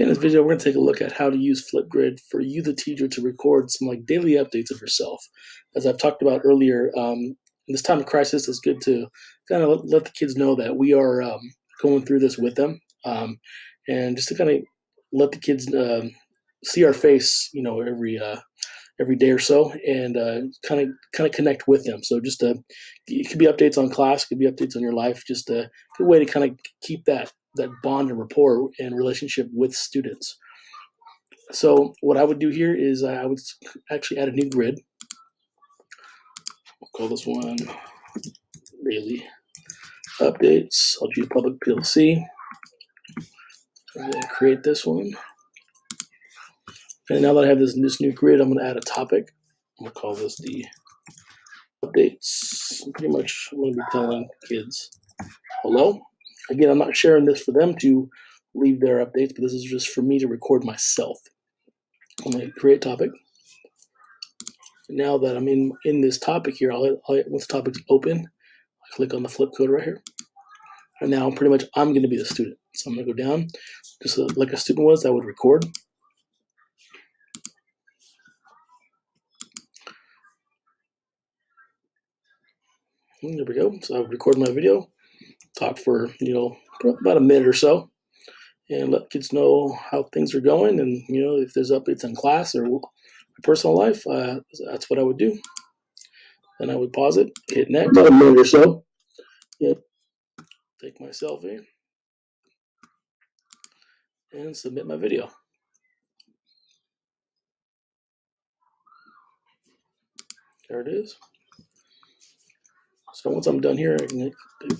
in this video, we're going to take a look at how to use Flipgrid for you, the teacher, to record some like daily updates of yourself. As I've talked about earlier, um, in this time of crisis, it's good to kind of let, the kids know that we are um, going through this with them, um, and just to kind of let the kids uh, see our face, you know, every uh, every day or so, and kind of kind of connect with them. So just to, it could be updates on class, could be updates on your life, just a good way to kind of keep that that bond and rapport and relationship with students. So what I would do here is I would actually add a new grid. I'll call this one daily updates. I'll do public PLC. Create this one. And now that I have this, this new grid, I'm going to add a topic. I'm going to call this the updates. Pretty much, I'm going to be telling kids hello. Again, I'm not sharing this for them to leave their updates, but this is just for me to record myself. I'm going to create topic. Now that I'm in in this topic here, I'll, I'll once the topic's open, I click on the flip code right here. And now pretty much I'm going to be the student. So I'm going to go down, just like a student was, I would record. Hmm, there we go. So I would record my video talk for you know about a minute or so and let kids know how things are going and you know if there's updates in class or personal life uh, that's what i would do. Then i would pause it hit next. About a minute or so. Yep. Take my selfie and submit my video. There it is so once I'm done here, I can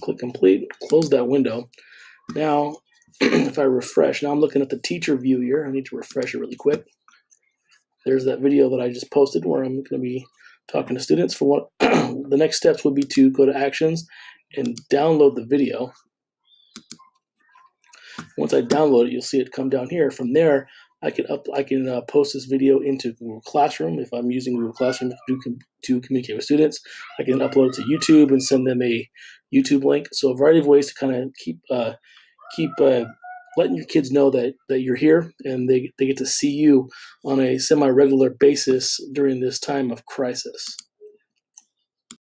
click complete, close that window. Now, if I refresh, now I'm looking at the teacher view here. I need to refresh it really quick. There's that video that I just posted where I'm going to be talking to students. For what the next steps would be to go to actions and download the video. Once I download it, you'll see it come down here. From there, I can up I can uh, post this video into Google Classroom if I'm using Google Classroom to, com to communicate with students. I can upload to YouTube and send them a YouTube link. So a variety of ways to kind of keep uh, keep uh, letting your kids know that that you're here and they they get to see you on a semi regular basis during this time of crisis.